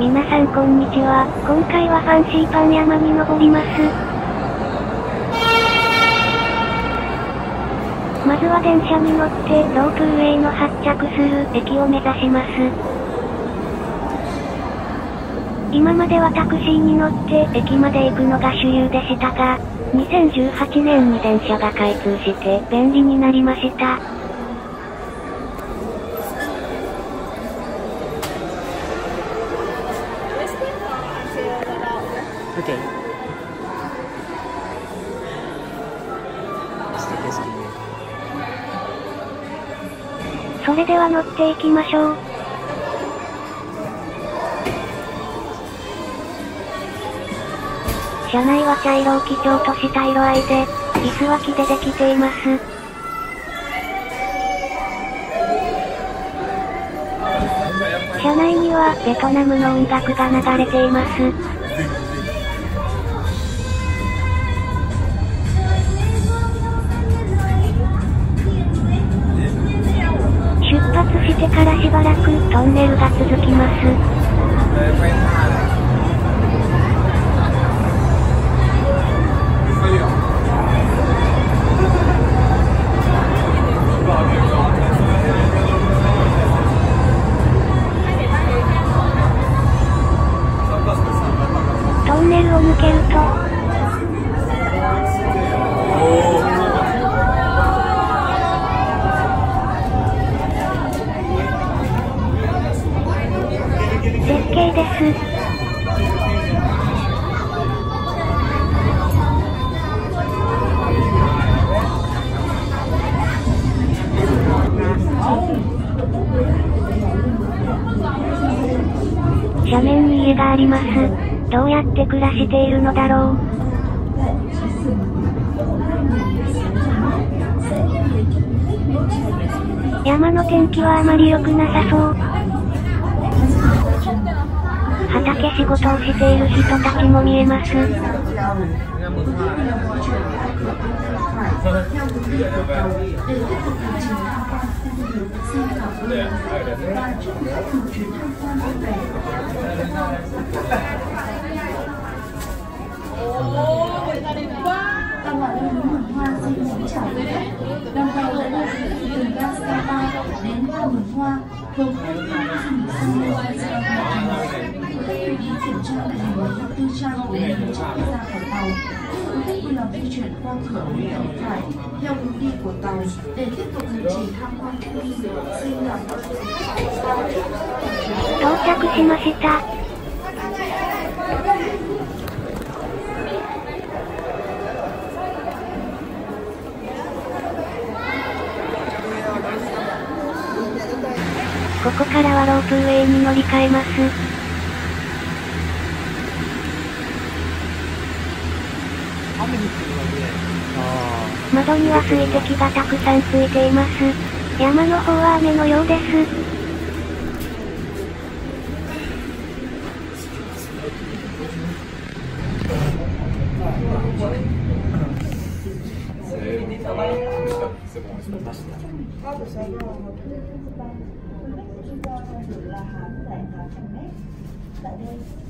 皆さんこんにちは。今回はファンシーパン山に登ります。まずは電車に乗ってロープウェイの発着する駅を目指します。今まではタクシーに乗って駅まで行くのが主流でしたが、2018年に電車が開通して便利になりました。それでは乗っていきましょう。車内は茶色を基調とした色合いで、椅子は木でできています。車内にはベトナムの音楽が流れています。があります。どうやって暮らしているのだろう。山の天気はあまり良くなさそう。畑仕事をしている人たちも見えます。đường xe Ngọc Hương và chúc khách một chuyến tham quan vui vẻ. Các bạn hoa xin kính chào quý. Đồng thời với là sự từ ga Sapa đến ga mừng hoa, cùng khách 到着しました。ここからはロープウェイに乗り換えます。窓には水滴がたくさんついています。山の方は雨のようです。Tại đây,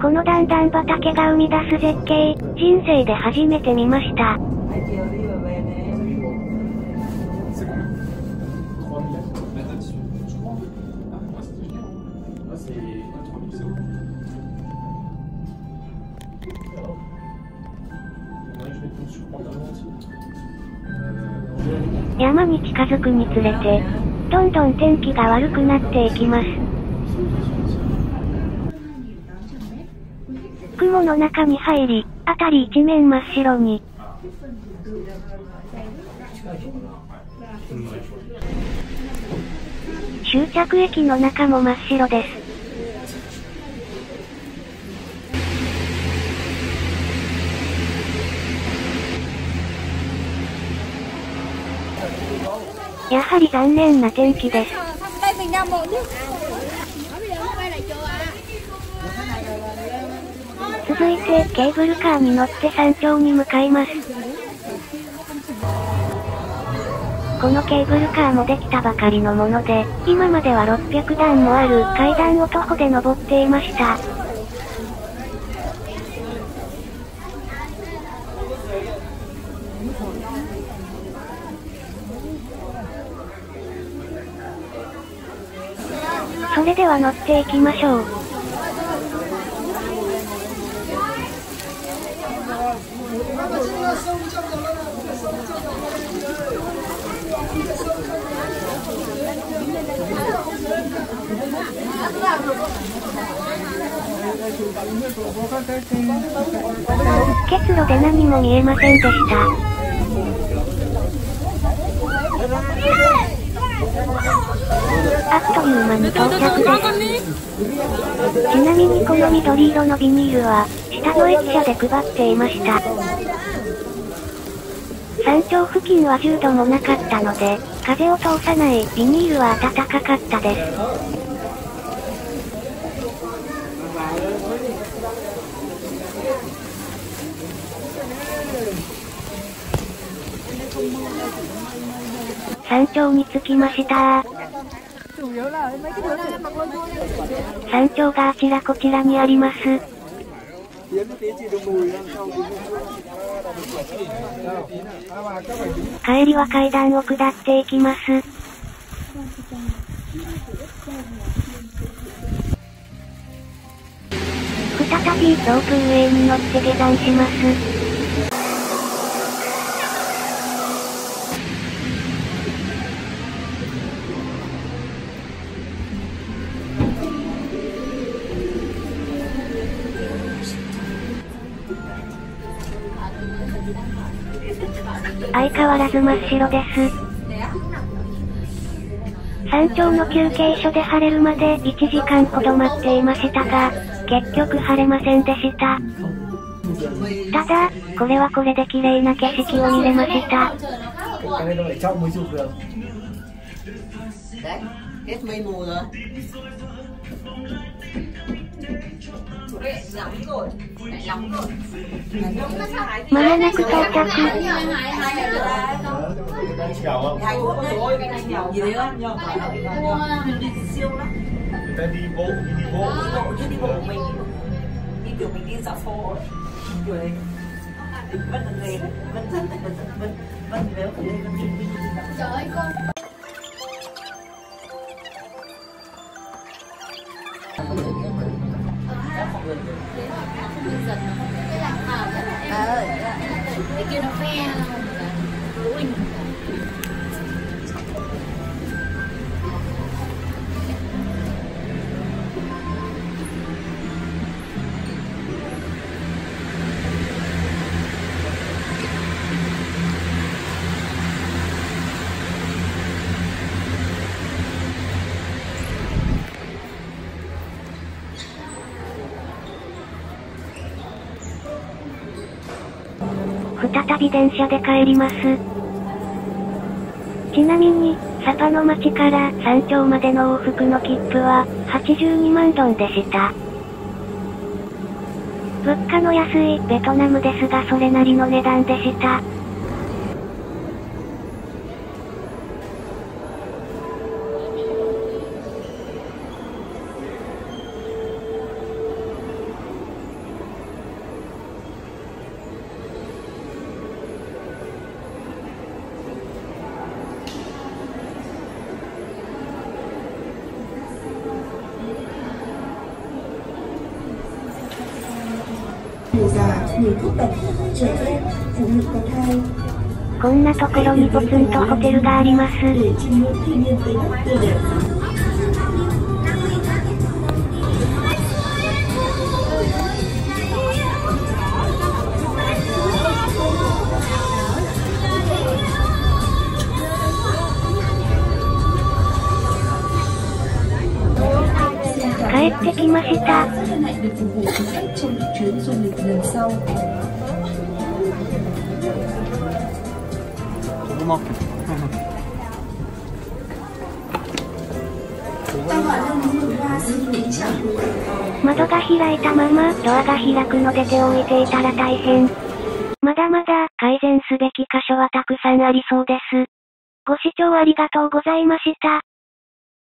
この段々畑が生み出す絶景、人生で初めて見ました。山に近づくにつれて、どんどん天気が悪くなっていきます。雲の中に入り、辺り一面真っ白に。終着駅の中も真っ白です。やはり残念な天気です。続いて、ケーブルカーに乗って山頂に向かいます。このケーブルカーもできたばかりのもので、今までは600段もある階段を徒歩で登っていました。それでは乗っていきましょう。結露で何も見えませんでした。っという間に到着です。ちなみにこの緑色のビニールは、下の駅舎で配っていました。山頂付近は10度もなかったので、風を通さないビニールは暖かかったです。山頂に着きました山頂があちらこちらにあります。帰りは階段を下っていきます。再びロープウェイに乗って下山します。相変わらず真っ白です。山頂の休憩所で晴れるまで1時間ほど待っていましたが、結局晴れませんでした。ただ、これはこれで綺麗な景色を見れました。hết mây mù rồi. Mana aku tahu kaku. Ta đi bộ, đi bộ, chứ đi bộ mình đi kiểu mình đi dạo phố kiểu đấy. Vân là nghề, Vân rất là Vân Vân Vân nếu ở đây Vân đi đi đi. Trời ơi con. 再び電車で帰ります。ちなみに、サパの町から山頂までの往復の切符は82万ドンでした。物価の安いベトナムですがそれなりの値段でした。こんなところにポツンとホテルがあります帰ってきました。sau 窓が開いたまま、ドアが開くので手を置いていたら大変。まだまだ、改善すべき箇所はたくさんありそうです。ご視聴ありがとうございました。